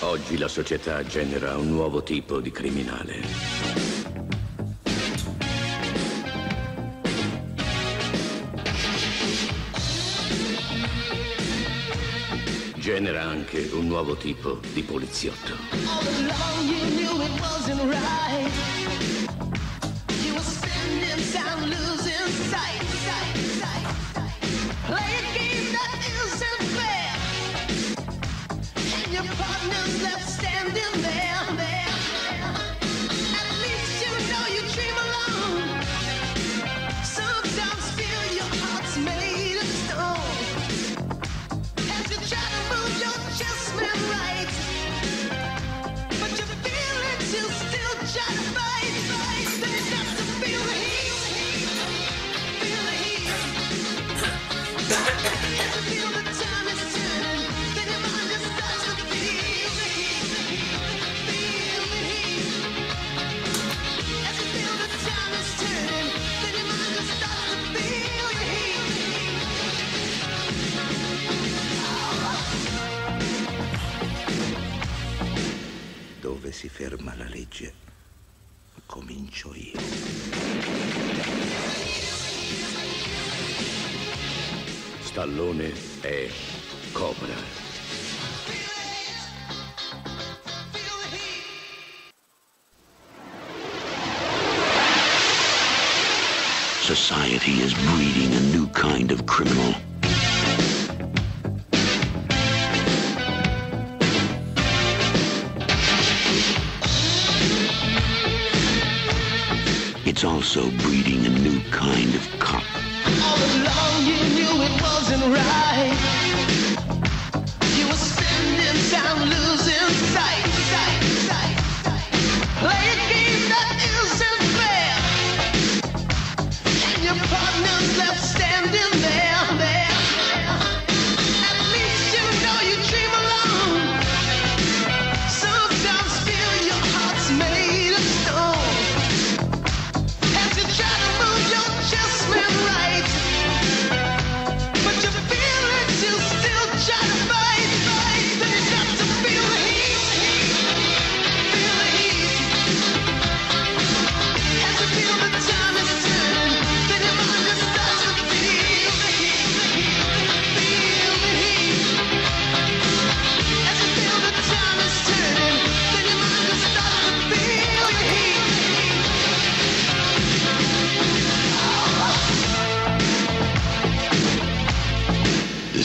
Oggi la società genera un nuovo tipo di criminale. Genera anche un nuovo tipo di poliziotto. All si ferma la legge, comincio io. Stallone è Cobra. Society is breeding a new kind of criminal. Also breeding a new kind of cop. All along you knew it wasn't right.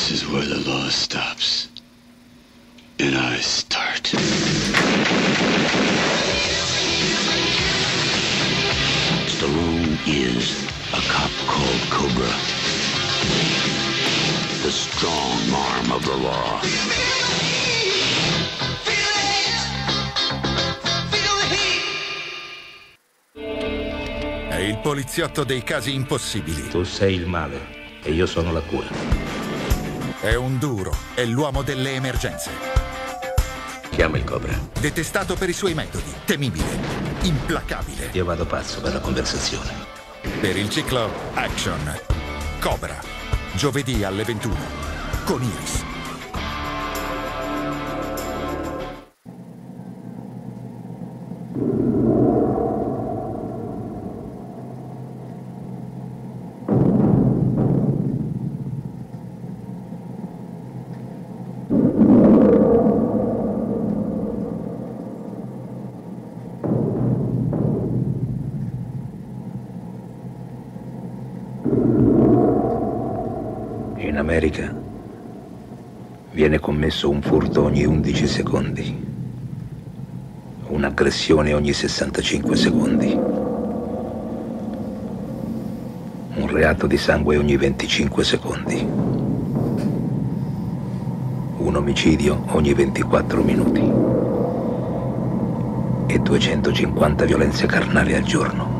This is where the law stops. And I start. Stallone is a cop called Cobra. The strong arm of the law. È il poliziotto dei casi impossibili. Tu sei il male e io sono la cura. È un duro, è l'uomo delle emergenze. Chiama il Cobra. Detestato per i suoi metodi, temibile, implacabile. Io vado pazzo per la conversazione. Per il ciclo Action. Cobra. Giovedì alle 21. Con Iris. In America viene commesso un furto ogni 11 secondi, un'aggressione ogni 65 secondi, un reato di sangue ogni 25 secondi, un omicidio ogni 24 minuti e 250 violenze carnali al giorno.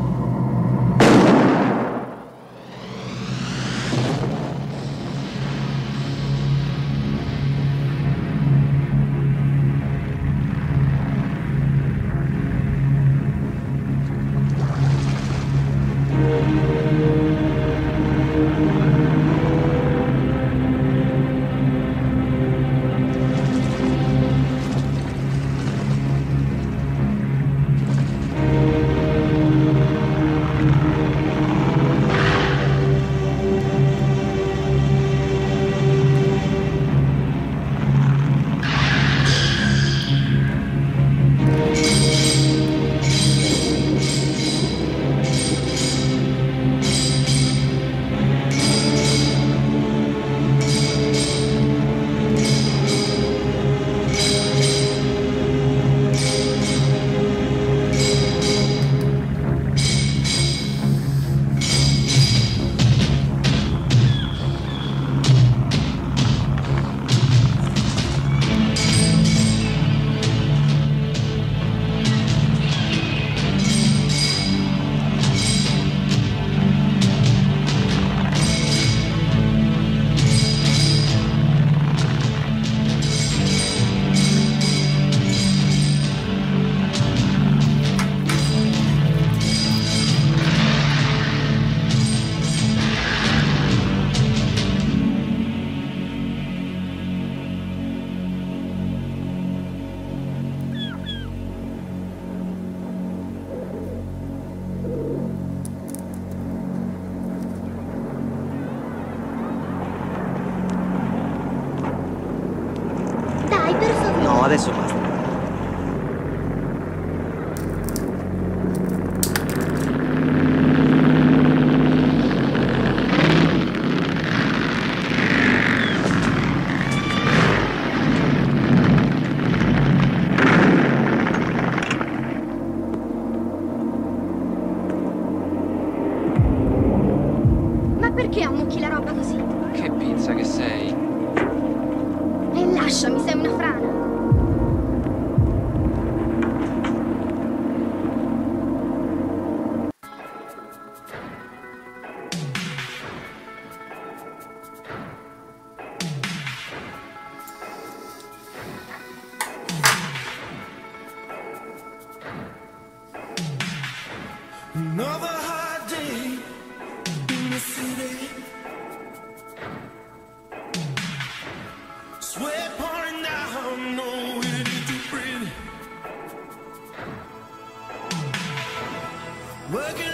Working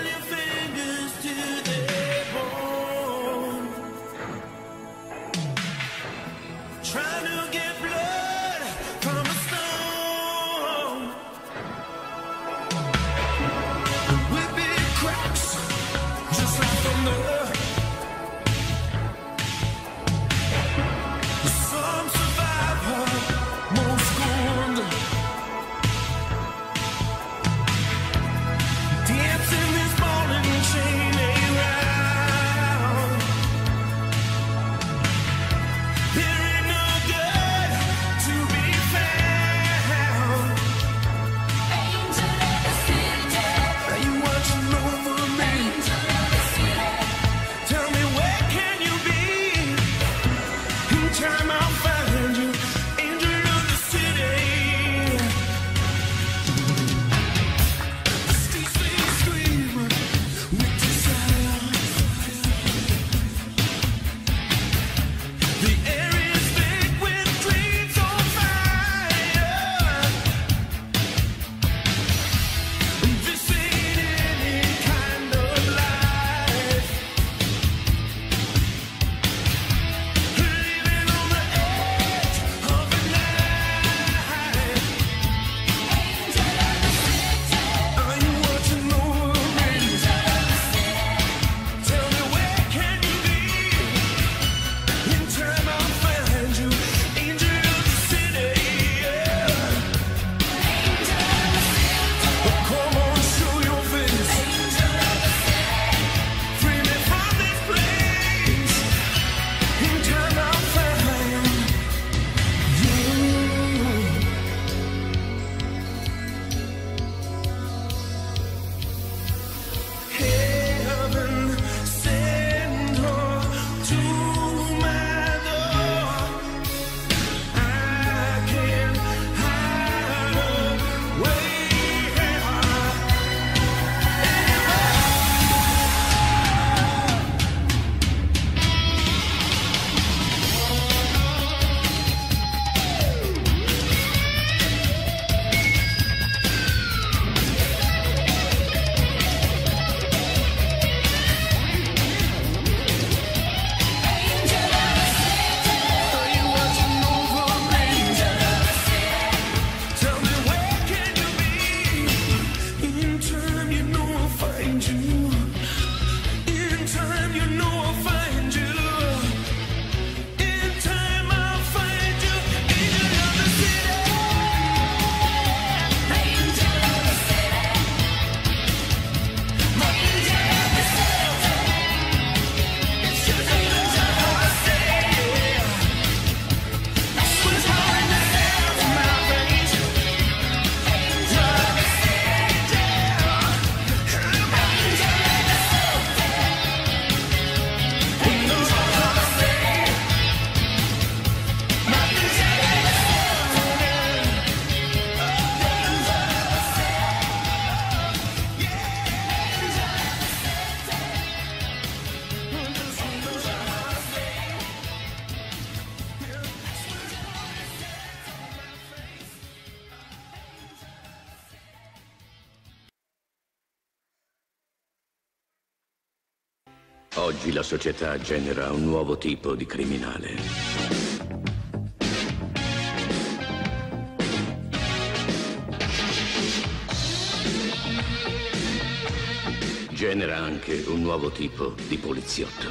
Oggi la società genera un nuovo tipo di criminale. Genera anche un nuovo tipo di poliziotto.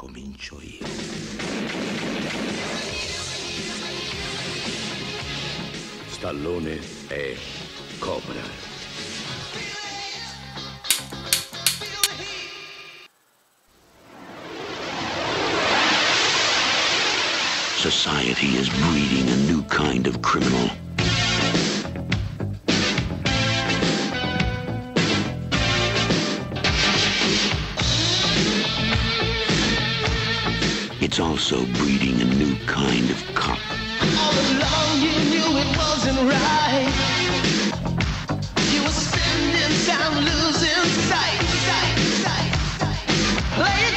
comincio io. Stallone è Cobra. Society is breeding a new kind of criminal. It's also breeding a new kind of cop. All along you knew it wasn't right.